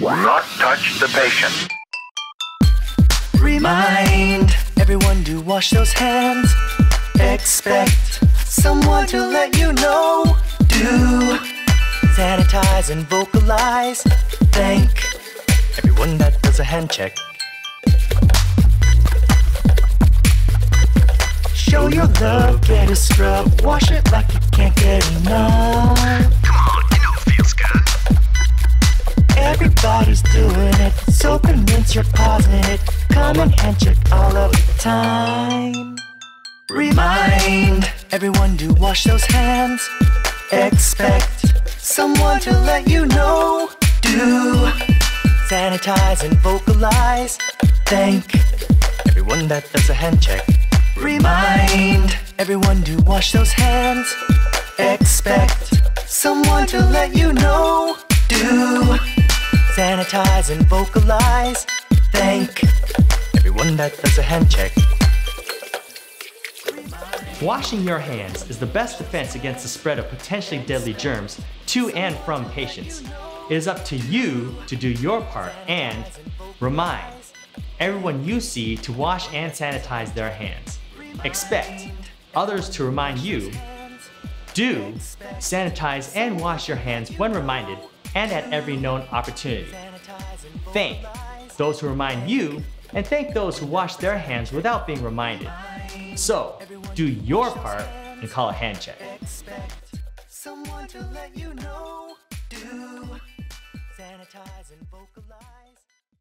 Not touch the patient. Remind everyone to wash those hands. Expect someone to let you know. Do sanitize and vocalize. Thank everyone that does a hand check. Show your love, get a scrub, wash it like you can't get enough. It, soap and rinse your paws in it. Come and hand check all of the time. Remind everyone to wash those hands. Expect someone to let you know. Do sanitize and vocalize. Thank everyone that does a hand check. Remind everyone to wash those hands. Expect someone to let you know. Sanitize and vocalize. Thank everyone that does a hand check. Washing your hands is the best defense against the spread of potentially deadly germs to and from patients. It is up to you to do your part and remind everyone you see to wash and sanitize their hands. Expect others to remind you. Do sanitize and wash your hands when reminded and at every known opportunity. Thank those who remind you and thank those who wash their hands without being reminded. So, do your part and call a hand check.